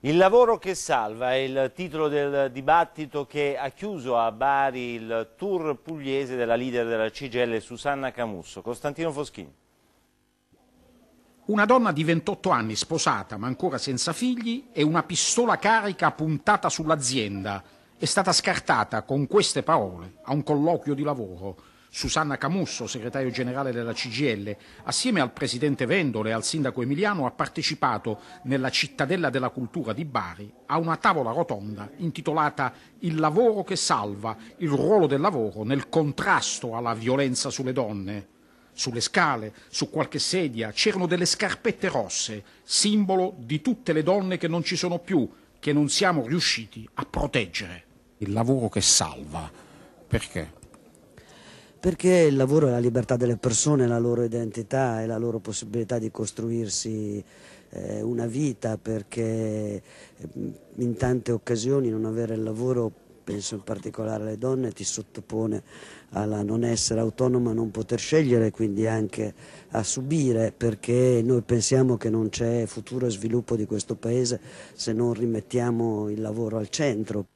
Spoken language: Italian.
Il lavoro che salva è il titolo del dibattito che ha chiuso a Bari il tour pugliese della leader della CGL Susanna Camusso. Costantino Foschini. Una donna di 28 anni, sposata ma ancora senza figli, e una pistola carica puntata sull'azienda. È stata scartata con queste parole a un colloquio di lavoro. Susanna Camusso, segretario generale della CGL, assieme al presidente Vendole e al sindaco Emiliano, ha partecipato nella cittadella della cultura di Bari a una tavola rotonda intitolata Il lavoro che salva, il ruolo del lavoro nel contrasto alla violenza sulle donne. Sulle scale, su qualche sedia, c'erano delle scarpette rosse, simbolo di tutte le donne che non ci sono più, che non siamo riusciti a proteggere. Il lavoro che salva. Perché? Perché il lavoro è la libertà delle persone, la loro identità e la loro possibilità di costruirsi eh, una vita, perché eh, in tante occasioni non avere il lavoro, penso in particolare alle donne, ti sottopone alla non essere autonoma, a non poter scegliere, quindi anche a subire, perché noi pensiamo che non c'è futuro sviluppo di questo Paese se non rimettiamo il lavoro al centro.